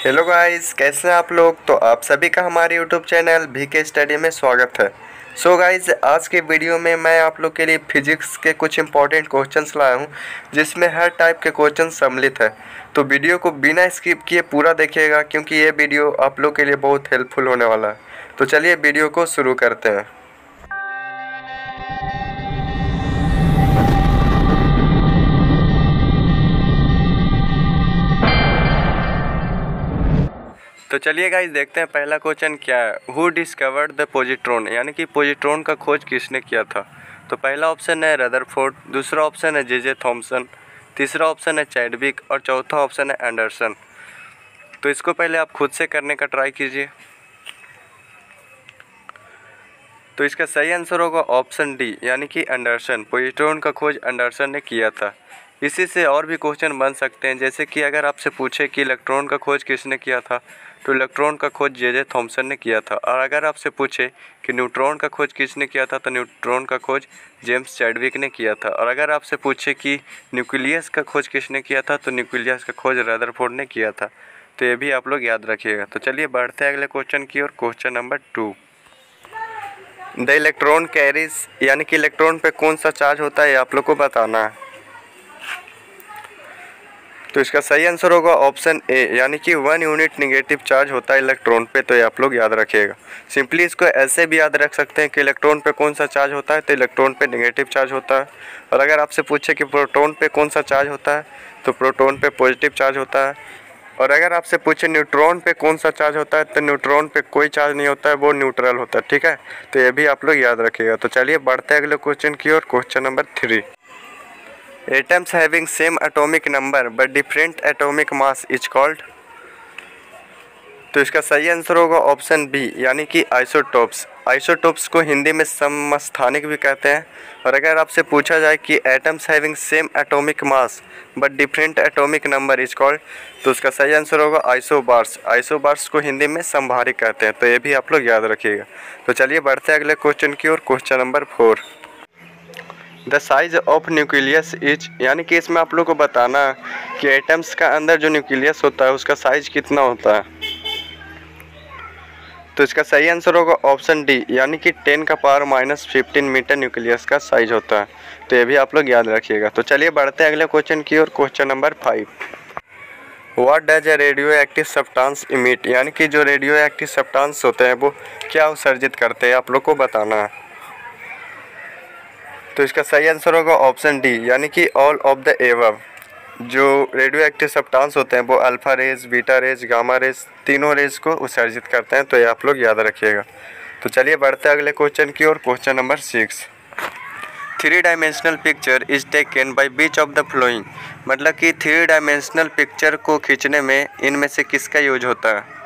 Hello guys, कैसे हैं आप लोग? तो आप सभी का हमारे यूट्यूब चैनल भी के स्टडी में स्वागत है। सो so गाइस आज के वीडियो में मैं आप लोग के लिए फिजिक्स के कुछ इंपॉर्टेंट क्वेश्चंस लाया हूँ, जिसमें हर टाइप के क्वेश्चन सम्मिलित है। तो वीडियो को बिना स्किप किए पूरा देखिएगा, क्योंकि ये वीडियो आप लोग के लिए बहुत हेल्पफुल होने वाला है। तो चलिए वीडियो को शुरू करते हैं। तो चलिए गाइस देखते हैं पहला क्वेश्चन क्या है। हु डिस्कवर्ड द पोजिट्रॉन यानी कि पोजिट्रॉन का खोज किसने किया था? तो पहला ऑप्शन है रदरफोर्ड दूसरा ऑप्शन है जे जे थॉमसन तीसरा ऑप्शन है चैडविक और चौथा ऑप्शन है एंडरसन तो इसको पहले आप खुद से करने का ट्राई कीजिए। तो इसका सही आंसर होगा ऑप्शन डी यानी कि एंडरसन पोजिट्रॉन का खोज एंडरसन ने किया था। इसी से और भी क्वेश्चन बन सकते हैं। जैसे कि अगर आपसे पूछे कि इलेक्ट्रॉन का खोज किसने किया था तो इलेक्ट्रॉन का खोज जे जे थॉमसन ने किया था। और अगर आपसे पूछे कि न्यूट्रॉन का खोज किसने किया था तो न्यूट्रॉन का खोज जेम्स चैडविक ने किया था। और अगर आपसे पूछे कि न्यूक्लियस का खोज किसने किया था तो न्यूक्लियस का खोज रदरफोर्ड ने किया था। तो ये भी आप लोग याद रखिएगा। तो चलिए बढ़ते हैं अगले क्वेश्चन की और question number two the electron carries यानी कि इलेक्ट्रॉन पे कौन सा चार्ज होता है आप लोग को बताना है। तो इसका सही आंसर होगा ऑप्शन ए यानी कि वन यूनिट निगेटिव चार्ज होता है इलेक्ट्रॉन पे तो ये आप लोग याद रखिएगा। सिंपली इसको ऐसे भी याद रख सकते हैं कि इलेक्ट्रॉन पे कौन सा चार्ज होता है तो इलेक्ट्रॉन पे निगेटिव चार्ज होता है। और अगर आपसे पूछे कि प्रोटोन पे कौन सा चार्ज होता है तो प्रोटोन पे पॉजिटिव चार्ज होता है। और अगर आपसे पूछे न्यूट्रॉन पे कौन सा चार्ज होता है तो न्यूट्रॉन पे कोई चार्ज नहीं होता है, वो न्यूट्रल होता है, ठीक है? तो ये भी आप लोग याद रखिएगा। तो चलिए, बढ़ते हैं अगले क्वेश्चन की ओर question number three atoms having same atomic number, but different atomic mass is called. तो इसका सही आंसर होगा ऑप्शन बी यानी कि आइसोटोप्स आइसोटोप्स को हिंदी में समस्थानिक भी कहते हैं। और अगर आपसे पूछा जाए कि atoms having same atomic mass but different atomic number is called तो उसका सही आंसर होगा आइसोबार्स आइसोबार्स को हिंदी में संभारिक कहते हैं। तो ये भी आप लोग याद रखिएगा। तो चलिए बढ़ते हैं अगले क्वेश्चन की ओर question number four the size of nucleus is यानी कि इसमें आप लोग को बताना कि एटम्स का अंदर जो न्यूक्लियस होता है, उसका साइज़ कितना होता है। तो इसका सही आंसर होगा ऑप्शन डी यानी कि टेन का power minus fifteen metre nucleus का साइज़ होता है। तो ये भी आप लोग याद रखिएगा। तो चलिए बढ़ते हैं अगले क्वेश्चन की ओर question number five what does a radioactive substance emit यानी कि जो रेडियो एक्टिव सब्सटेंस होते हैं, वो क्या उत्सर्जित करते हैं, आप लोग को बताना है। तो इसका सही आंसर होगा ऑप्शन डी यानी कि ऑल ऑफ़ द एवव जो रेडियो एक्टिव सब्सटेंस होते हैं, वो alpha rays beta rays gamma rays तीनों रेज को उत्सर्जित करते हैं तो ये आप लोग याद रखिएगा। तो चलिए बढ़ते हैं अगले क्वेश्चन की ओर question number six three dimensional picture is taken by which of the following मतलब कि थ्री डायमेंशनल पिक्चर को खींचने में इनमें से किसका यूज़ होता है?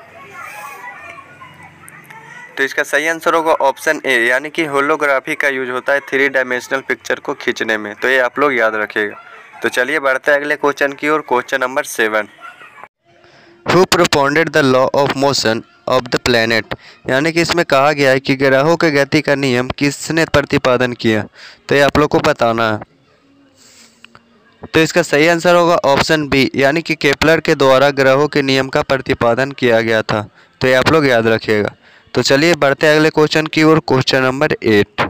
तो इसका सही आंसर होगा ऑप्शन ए यानी कि होलोग्राफी का यूज़ होता है थ्री डायमेंशनल पिक्चर को खींचने में। तो ये आप लोग याद रखिएगा। तो चलिए बढ़ते हैं अगले क्वेश्चन की ओर question number seven who propounded the law of motion of the planet यानी कि इसमें कहा गया है कि ग्रहों के गति का नियम किसने प्रतिपादन किया? तो ये आप लोग को बताना है। तो इसका सही आंसर होगा ऑप्शन बी यानी कि केपलर के द्वारा ग्रहों के नियम का प्रतिपादन किया गया था। तो ये आप लोग याद रखिएगा। तो चलिए बढ़ते अगले क्वेश्चन की ओर question number eight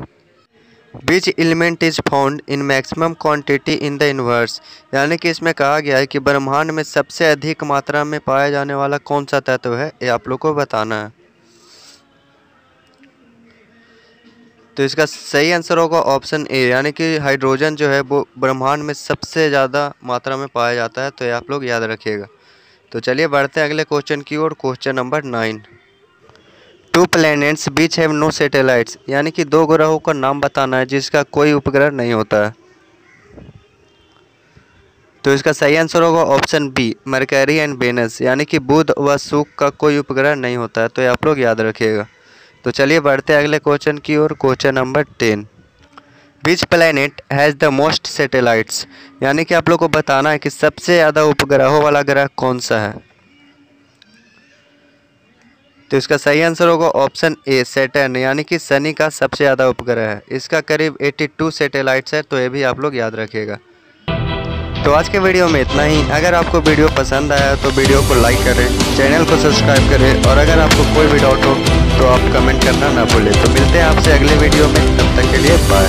which element is found in maximum quantity in the universe यानी कि इसमें कहा गया है कि ब्रह्मांड में सबसे अधिक मात्रा में पाया जाने वाला कौन सा तत्व है? ये आप लोग को बताना है। तो इसका सही आंसर होगा ऑप्शन ए यानी कि हाइड्रोजन जो है वो ब्रह्मांड में सबसे ज़्यादा मात्रा में पाया जाता है तो ये आप लोग याद रखिएगा। तो चलिए बढ़ते हैं अगले क्वेश्चन की ओर question number nine two planets, which have no satellites. यानी कि दो ग्रहों का नाम बताना है, जिसका कोई उपग्रह नहीं होता। है तो इसका सही आंसर होगा option B, Mercury and Venus यानी कि बुध व सुख का कोई उपग्रह नहीं होता है तो आप लोग याद रखिएगा। तो चलिए बढ़ते हैं अगले क्वेश्चन की ओर, question number ten. Which planet has the most satellites. यानी कि आप लोग को बताना है कि सबसे ज़्यादा उपग्रहों वाला ग्रह कौन सा है? तो इसका सही आंसर होगा ऑप्शन ए सेटर्न यानी कि शनि का सबसे ज़्यादा उपग्रह है। इसका करीब 82 सैटेलाइट्स है तो ये भी आप लोग याद रखिएगा। तो आज के वीडियो में इतना ही। अगर आपको वीडियो पसंद आया तो वीडियो को लाइक करें चैनल को सब्सक्राइब करें, और अगर आपको कोई भी डाउट हो तो आप कमेंट करना ना भूलें। तो मिलते हैं आपसे अगले वीडियो में। तब तक के लिए बाय